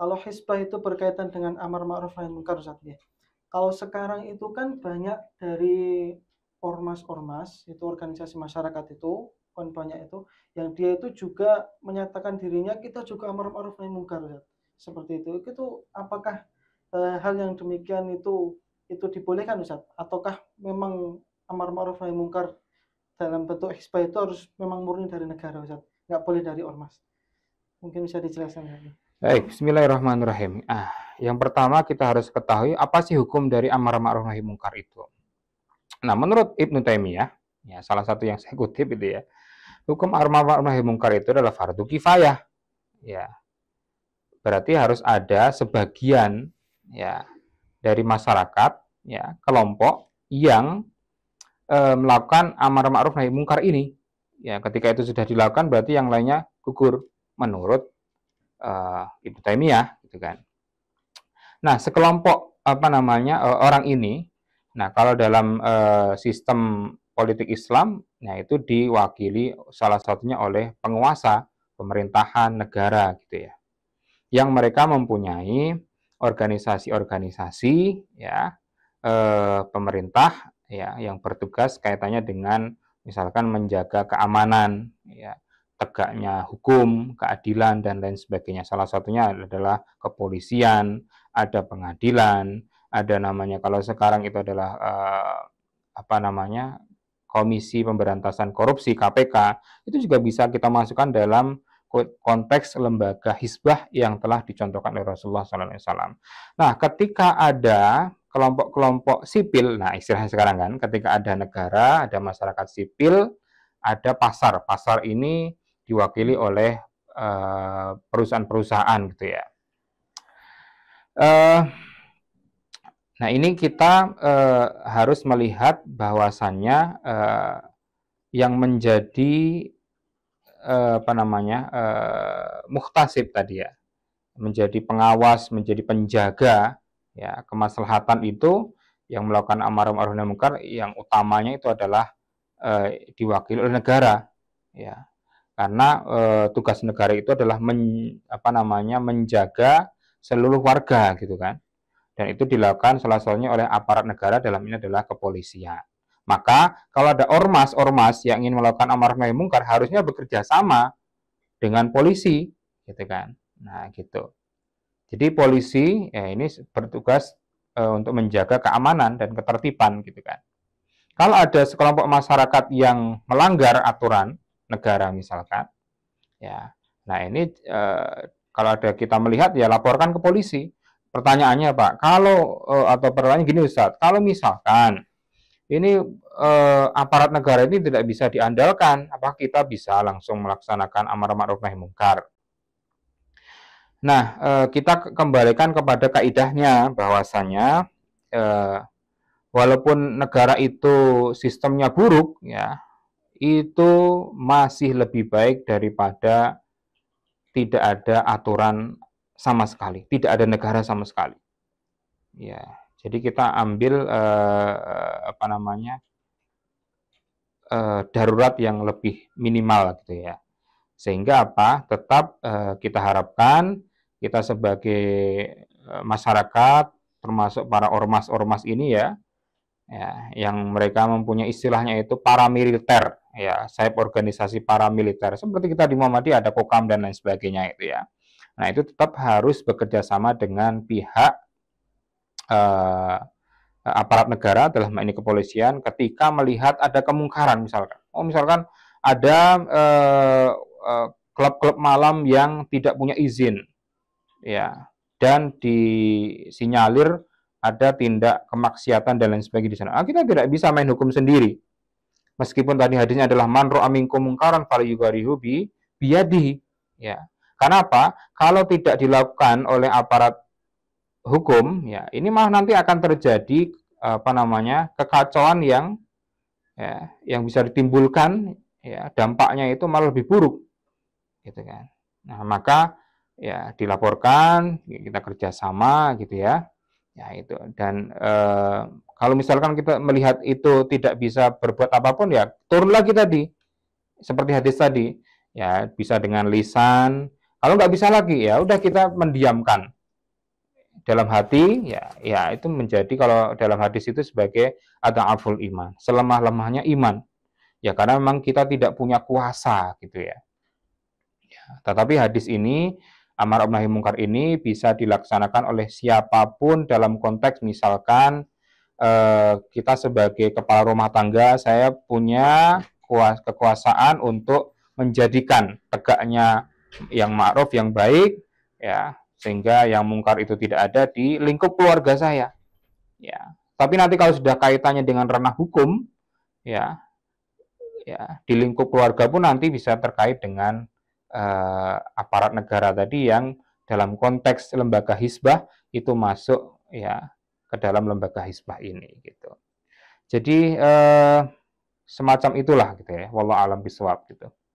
Kalau hisbah itu berkaitan dengan amar ma'ruf nahi munkar Ustaz ya. Kalau sekarang itu kan banyak dari ormas-ormas, itu organisasi masyarakat itu, kan banyak itu, yang dia itu juga menyatakan dirinya kita juga amar ma'ruf nahi munkar Ustaz. Seperti itu. Itu apakah e, hal yang demikian itu itu dibolehkan Ustaz? Ataukah memang amar ma'ruf nahi munkar dalam bentuk hisbah itu harus memang murni dari negara Ustaz? Nggak boleh dari ormas. Mungkin bisa dijelaskan lagi. Baik, bismillahirrahmanirrahim. Ah, yang pertama kita harus ketahui apa sih hukum dari amar ma'ruf nahi munkar itu. Nah, menurut Ibnu Taimiyah, ya salah satu yang saya kutip itu ya, hukum amar ma'ruf nahi munkar itu adalah fardu kifayah. Ya. Berarti harus ada sebagian ya dari masyarakat ya, kelompok yang e, melakukan amar ma'ruf nahi munkar ini. Ya, ketika itu sudah dilakukan berarti yang lainnya gugur menurut uh, Ibu Taimiyah gitu kan. Nah, sekelompok apa namanya uh, orang ini, nah kalau dalam uh, sistem politik Islam, nah itu diwakili salah satunya oleh penguasa pemerintahan negara gitu ya. Yang mereka mempunyai organisasi-organisasi ya eh, pemerintah ya yang bertugas kaitannya dengan misalkan menjaga keamanan ya tegaknya hukum, keadilan, dan lain sebagainya. Salah satunya adalah kepolisian, ada pengadilan, ada namanya kalau sekarang itu adalah uh, apa namanya Komisi Pemberantasan Korupsi KPK itu juga bisa kita masukkan dalam konteks lembaga hisbah yang telah dicontohkan oleh Rasulullah SAW. Nah, ketika ada kelompok-kelompok sipil, nah istilahnya sekarang kan, ketika ada negara, ada masyarakat sipil, ada pasar. Pasar ini diwakili oleh eh, perusahaan-perusahaan gitu ya. Uh, nah ini kita uh, harus melihat bahwasannya yang menjadi apa namanya uh, muhtasib tadi ya, menjadi pengawas, menjadi penjaga ya kemaslahatan itu yang melakukan amar ma'ruf nahi yang utamanya itu adalah uh, diwakili oleh negara ya karena e, tugas negara itu adalah men, apa namanya menjaga seluruh warga gitu kan. Dan itu dilakukan salah satunya oleh aparat negara dalam ini adalah kepolisian. Maka kalau ada ormas-ormas yang ingin melakukan amar ma'ruf mungkar harusnya bekerja sama dengan polisi gitu kan. Nah gitu. Jadi polisi ya ini bertugas e, untuk menjaga keamanan dan ketertiban gitu kan. Kalau ada sekelompok masyarakat yang melanggar aturan negara misalkan. Ya. Nah, ini eh, kalau ada kita melihat ya laporkan ke polisi. Pertanyaannya Pak, kalau eh, atau pertanyaan gini Ustaz, kalau misalkan ini eh, aparat negara ini tidak bisa diandalkan, apakah kita bisa langsung melaksanakan amar ma'ruf nahi mungkar? Nah, kita kembalikan kepada kaidahnya bahwasanya walaupun negara itu sistemnya buruk ya, itu masih lebih baik daripada tidak ada aturan sama sekali, tidak ada negara sama sekali. Ya, jadi kita ambil eh, apa namanya eh, darurat yang lebih minimal gitu ya, sehingga apa? Tetap eh, kita harapkan kita sebagai eh, masyarakat, termasuk para ormas-ormas ini ya, ya, yang mereka mempunyai istilahnya itu paramiliter ya sayap organisasi paramiliter seperti kita di Muhammadiyah ada Kokam dan lain sebagainya itu ya. Nah itu tetap harus bekerja sama dengan pihak uh, aparat negara dalam ini kepolisian ketika melihat ada kemungkaran misalkan. Oh misalkan ada uh, uh, klub-klub malam yang tidak punya izin ya dan disinyalir ada tindak kemaksiatan dan lain sebagainya di sana. Nah, kita tidak bisa main hukum sendiri Meskipun tadi hadisnya adalah manro aminkum mungkaran fal yugarihu bi biyadihi. Ya. Karena apa? Kalau tidak dilakukan oleh aparat hukum, ya ini malah nanti akan terjadi apa namanya kekacauan yang ya, yang bisa ditimbulkan ya dampaknya itu malah lebih buruk gitu kan nah maka ya dilaporkan kita kerjasama gitu ya ya itu dan eh, kalau misalkan kita melihat itu tidak bisa berbuat apa pun ya turun lagi tadi. Seperti hadis tadi. Ya, bisa dengan lisan, Kalau nggak bisa lagi ya udah kita mendiamkan dalam hati ya ya itu menjadi kalau dalam hadis itu sebagai ada aful iman selemah lemahnya iman ya karena memang kita tidak punya kuasa gitu ya, ya tetapi hadis ini amar nahi mungkar ini bisa dilaksanakan oleh siapa pun dalam konteks misalkan eh, kita sebagai kepala rumah tangga saya punya kuas kekuasaan untuk menjadikan tegaknya yang ma'ruf yang baik ya sehingga yang mungkar itu tidak ada di lingkup keluarga saya. Ya. Tapi nanti kalau sudah kaitannya dengan ranah hukum, ya, ya di lingkup keluarga pun nanti bisa terkait dengan uh, aparat negara tadi yang dalam konteks lembaga hisbah itu masuk ya ke dalam lembaga hisbah ini gitu. Jadi uh, semacam itulah gitu ya, wallah alam biswab gitu.